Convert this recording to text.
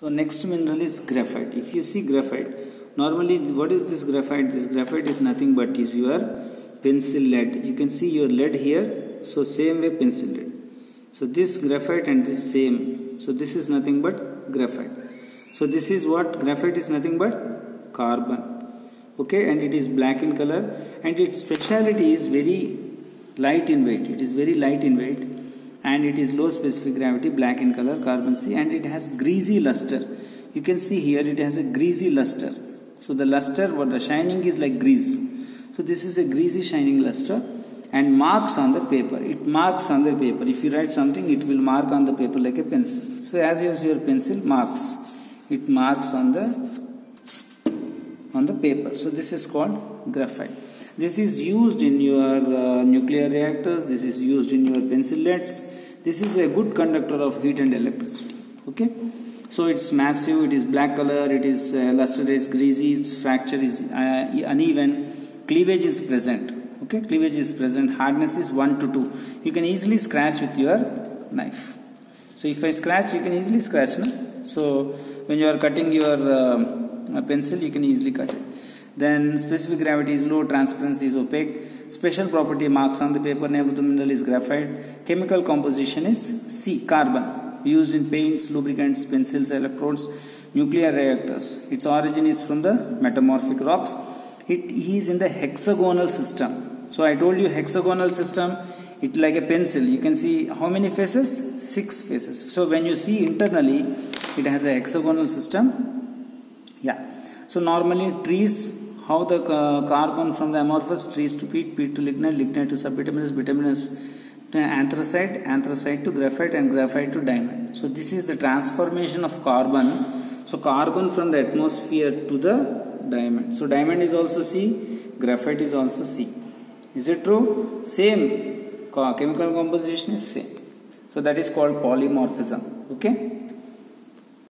So next mineral is graphite. If you see graphite, normally what is this graphite? This graphite is nothing but is your pencil lead. You can see your lead here. So same way pencil lead. So this graphite and this same. So this is nothing but graphite. So this is what graphite is nothing but carbon. Okay, and it is black in color and its speciality is very light in weight. It is very light in weight and it is low specific gravity black in color carbon C and it has greasy luster. You can see here it has a greasy luster. So the luster what the shining is like grease. So this is a greasy shining luster and marks on the paper. It marks on the paper. If you write something it will mark on the paper like a pencil. So as you use your pencil marks. It marks on the on the paper. So this is called graphite this is used in your uh, nuclear reactors. This is used in your pencil leads this is a good conductor of heat and electricity. Okay? So it's massive. It is black color. It is uh, luster is greasy. Its fracture is uh, uneven. Cleavage is present. Okay? Cleavage is present. Hardness is 1 to 2 you can easily scratch with your knife. So if i scratch you can easily scratch no? so when you are cutting your uh, pencil you can easily cut it then specific gravity is low, transparency is opaque. Special property marks on the paper name of the mineral is graphite. Chemical composition is C, carbon. Used in paints, lubricants, pencils, electrodes, nuclear reactors. Its origin is from the metamorphic rocks. It is in the hexagonal system. So I told you hexagonal system, it like a pencil. You can see how many faces? Six faces. So when you see internally, it has a hexagonal system. Yeah. So normally trees how the uh, carbon from the amorphous trees to peat, peat to lignite, lignite to subbituminous, bituminous to anthracite, anthracite to graphite and graphite to diamond. So this is the transformation of carbon. So carbon from the atmosphere to the diamond. So diamond is also C, graphite is also C. Is it true? Same chemical composition is same. So that is called polymorphism. Okay.